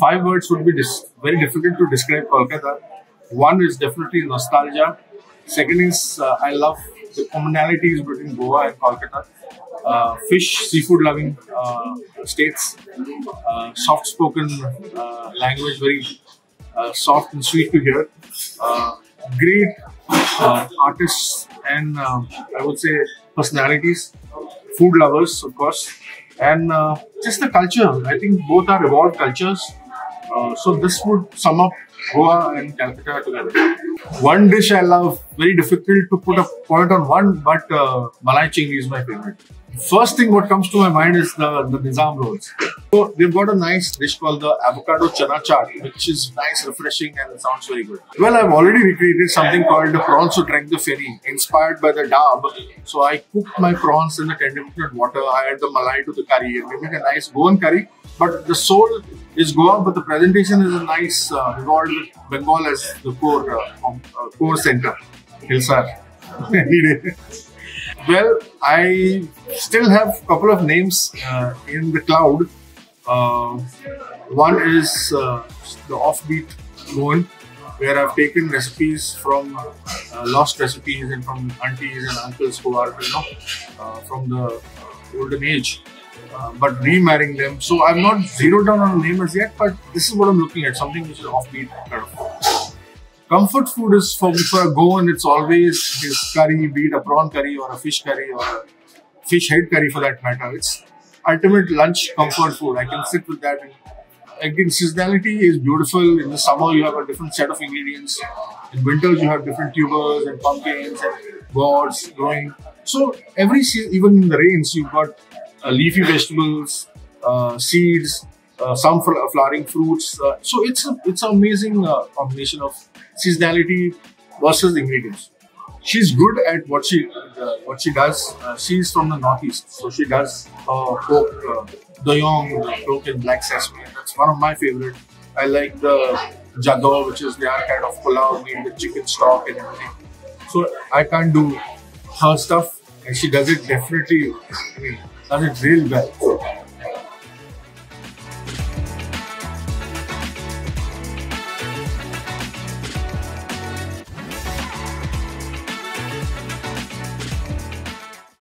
Five words would be very difficult to describe Kolkata. One is definitely nostalgia. Second is uh, I love the commonalities between Goa and Kolkata. Uh, fish, seafood loving uh, states, uh, soft spoken uh, language, very uh, soft and sweet to hear. Great artists and um, I would say personalities, food lovers, of course, and uh, just the culture. I think both are evolved cultures. Uh, so this would sum up Goa and Calcutta together. One dish I love, very difficult to put a point on one, but uh, Malai Chingri is my favorite. First thing what comes to my mind is the, the Nizam rolls. So they've got a nice dish called the avocado chana chaat, which is nice, refreshing, and it sounds very good. Well, I've already recreated something called the prawns who drank the feni, inspired by the dab. So I cooked my prawns in the 10 minute water. I add the malai to the curry and we make a nice Goan curry. But the soul is Goa, but the presentation is a nice uh, involved with Bengal as the core uh, um, uh, core center. Hilsa. well, I still have a couple of names uh, in the cloud. Uh, one is uh, the offbeat Goan, where I've taken recipes from uh, lost recipes and from aunties and uncles who are, you know, uh, from the olden age. Uh, but remarrying them. So I'm not zeroed down on a name as yet, but this is what I'm looking at something which is offbeat kind of. Comfort food is for me for a Goan, it's always his curry, be it a prawn curry or a fish curry or a fish head curry for that matter. It's ultimate lunch comfort food. I can sit with that. And again, seasonality is beautiful. In the summer, you have a different set of ingredients. In winters, you have different tubers and pumpkins and gourds growing. So every season, even in the rains, you've got uh, leafy vegetables, uh, seeds, some fl- flowering fruits. Uh, so it's a, it's an amazing uh, combination of seasonality versus ingredients. She's good at what she uh, what she does. she's from the northeast, so she does uh, pork, uh, doh neiiong, pork and black sesame. That's one of my favorite. I like the jadoh, which is their kind of pulao made with chicken stock and everything. So I can't do her stuff, and she does it definitely. I mean, does it real well.